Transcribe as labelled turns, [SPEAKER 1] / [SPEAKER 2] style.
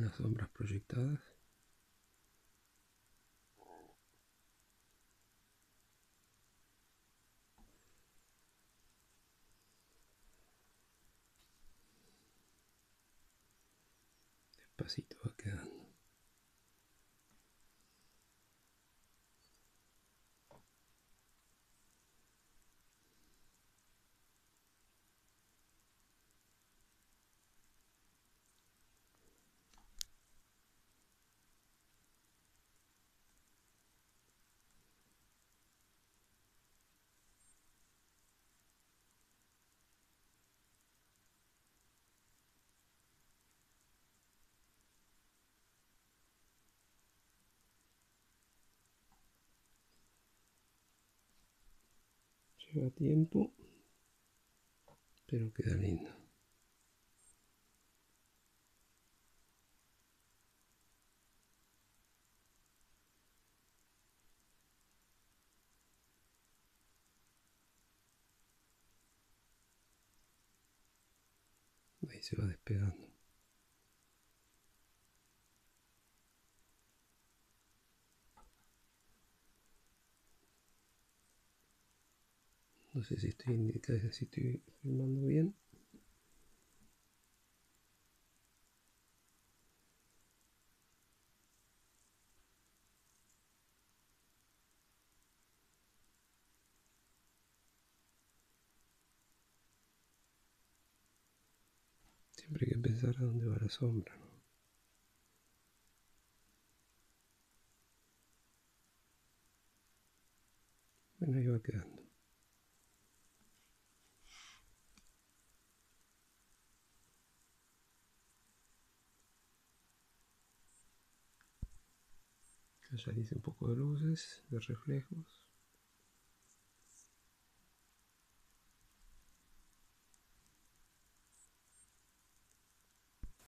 [SPEAKER 1] Están las sombras proyectadas. Despacito va quedando. Lleva tiempo, pero queda lindo. Ahí se va despegando. No sé si estoy indicando, si estoy filmando bien. Siempre hay que pensar a dónde va la sombra. Bueno, ahí va quedando. Dice un poco de luces, de reflejos.